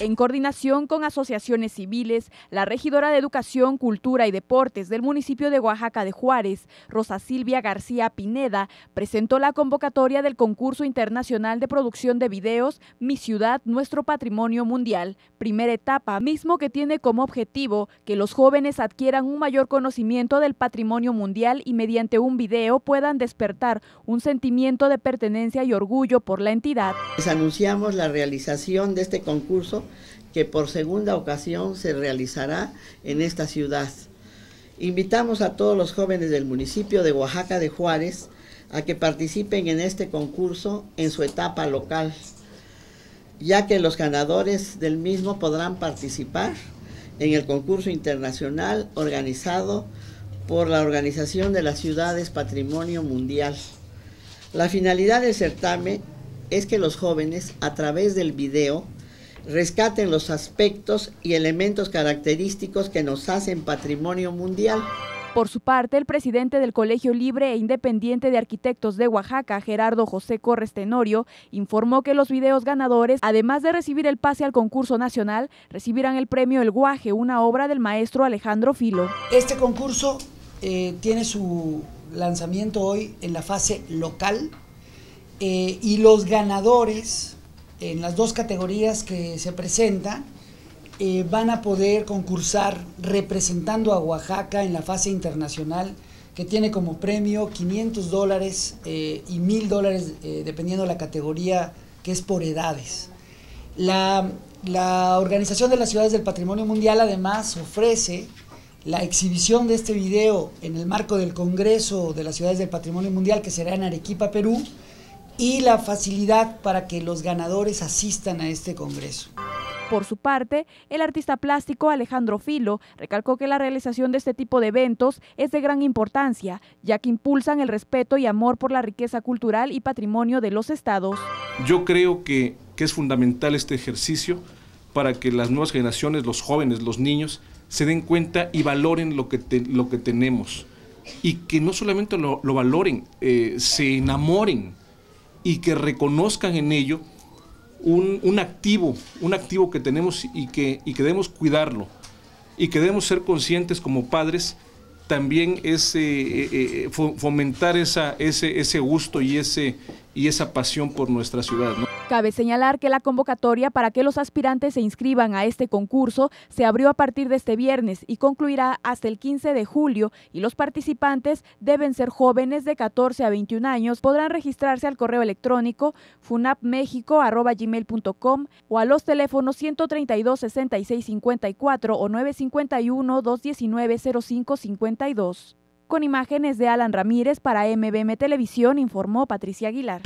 En coordinación con asociaciones civiles, la regidora de Educación, Cultura y Deportes del municipio de Oaxaca de Juárez, Rosa Silvia García Pineda, presentó la convocatoria del concurso internacional de producción de videos Mi ciudad, nuestro patrimonio mundial, primera etapa, mismo que tiene como objetivo que los jóvenes adquieran un mayor conocimiento del patrimonio mundial y mediante un video puedan despertar un sentimiento de pertenencia y orgullo por la entidad. Les anunciamos la realización de este concurso que por segunda ocasión se realizará en esta ciudad. Invitamos a todos los jóvenes del municipio de Oaxaca de Juárez a que participen en este concurso en su etapa local, ya que los ganadores del mismo podrán participar en el concurso internacional organizado por la Organización de las Ciudades Patrimonio Mundial. La finalidad del certamen es que los jóvenes, a través del video, rescaten los aspectos y elementos característicos que nos hacen patrimonio mundial. Por su parte, el presidente del Colegio Libre e Independiente de Arquitectos de Oaxaca, Gerardo José Corres Tenorio, informó que los videos ganadores, además de recibir el pase al concurso nacional, recibirán el premio El Guaje, una obra del maestro Alejandro Filo. Este concurso eh, tiene su lanzamiento hoy en la fase local eh, y los ganadores en las dos categorías que se presentan eh, van a poder concursar representando a Oaxaca en la fase internacional que tiene como premio 500 dólares eh, y 1000 dólares dependiendo de la categoría que es por edades. La, la Organización de las Ciudades del Patrimonio Mundial además ofrece la exhibición de este video en el marco del Congreso de las Ciudades del Patrimonio Mundial que será en Arequipa, Perú, y la facilidad para que los ganadores asistan a este Congreso. Por su parte, el artista plástico Alejandro Filo recalcó que la realización de este tipo de eventos es de gran importancia, ya que impulsan el respeto y amor por la riqueza cultural y patrimonio de los estados. Yo creo que, es fundamental este ejercicio para que las nuevas generaciones, los jóvenes, los niños, se den cuenta y valoren lo que, lo que tenemos. Y que no solamente lo, valoren, eh, se enamoren y que reconozcan en ello un, activo, un activo que tenemos y que, y que debemos cuidarlo y que debemos ser conscientes como padres también es eh, eh, eh, fomentar esa, ese, ese gusto y, ese, y esa pasión por nuestra ciudad. Cabe señalar que la convocatoria para que los aspirantes se inscriban a este concurso se abrió a partir de este viernes y concluirá hasta el 15 de julio y los participantes deben ser jóvenes de 14 a 21 años. Podrán registrarse al correo electrónico funapmexico.gmail.com o a los teléfonos 132 66 54 o 951 219 05 52. Con imágenes de Alan Ramírez para MBM Televisión informó Patricia Aguilar.